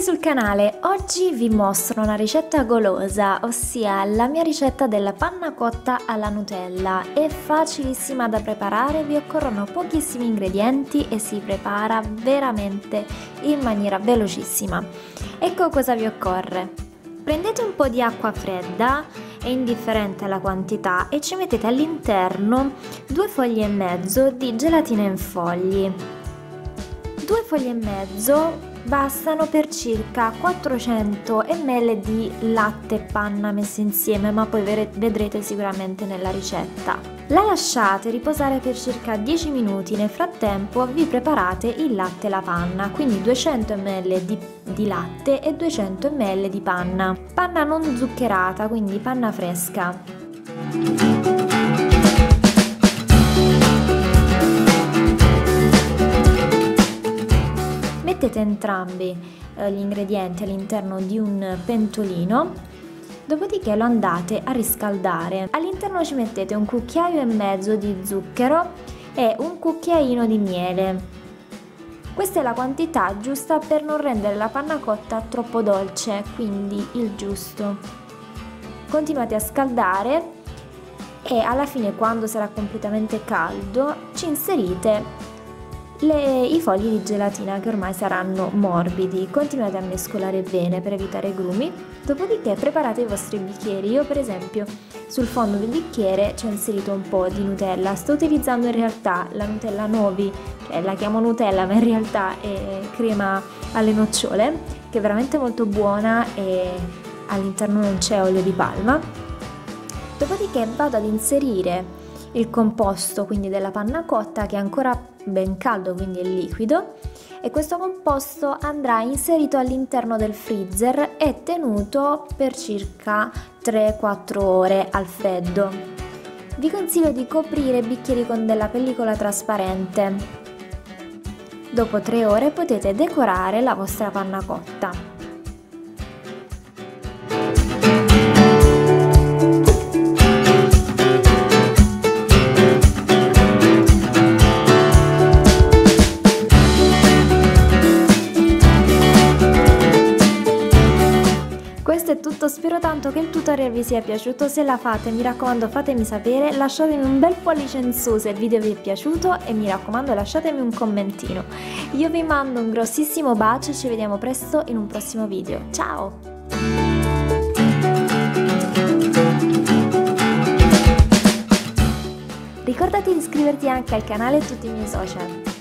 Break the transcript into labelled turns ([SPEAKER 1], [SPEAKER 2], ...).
[SPEAKER 1] sul canale, oggi vi mostro una ricetta golosa, ossia la mia ricetta della panna cotta alla Nutella. È facilissima da preparare, vi occorrono pochissimi ingredienti e si prepara veramente in maniera velocissima. Ecco cosa vi occorre. Prendete un po' di acqua fredda, è indifferente la quantità, e ci mettete all'interno due foglie e mezzo di gelatina in fogli. Due foglie e mezzo bastano per circa 400 ml di latte panna messe insieme ma poi vedrete sicuramente nella ricetta. La lasciate riposare per circa 10 minuti, nel frattempo vi preparate il latte e la panna, quindi 200 ml di, di latte e 200 ml di panna. Panna non zuccherata, quindi panna fresca. Mettete entrambi eh, gli ingredienti all'interno di un pentolino dopodiché lo andate a riscaldare. All'interno ci mettete un cucchiaio e mezzo di zucchero e un cucchiaino di miele. Questa è la quantità giusta per non rendere la panna cotta troppo dolce quindi il giusto. Continuate a scaldare e alla fine quando sarà completamente caldo ci inserite le, i fogli di gelatina che ormai saranno morbidi. Continuate a mescolare bene per evitare grumi, dopodiché preparate i vostri bicchieri. Io per esempio sul fondo del bicchiere ci ho inserito un po' di Nutella. Sto utilizzando in realtà la Nutella Novi, cioè la chiamo Nutella ma in realtà è crema alle nocciole, che è veramente molto buona e all'interno non c'è olio di palma. Dopodiché vado ad inserire il composto quindi della panna cotta che è ancora ben caldo quindi è liquido e questo composto andrà inserito all'interno del freezer e tenuto per circa 3-4 ore al freddo. Vi consiglio di coprire i bicchieri con della pellicola trasparente. Dopo 3 ore potete decorare la vostra panna cotta. Questo è tutto, spero tanto che il tutorial vi sia piaciuto, se la fate mi raccomando fatemi sapere, lasciatemi un bel pollice in su se il video vi è piaciuto e mi raccomando lasciatemi un commentino. Io vi mando un grossissimo bacio e ci vediamo presto in un prossimo video, ciao! Ricordati di iscriverti anche al canale e tutti i miei social.